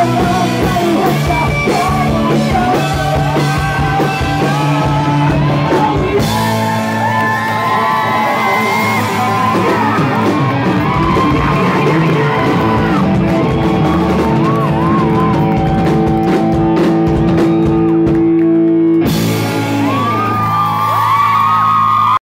I'm play what's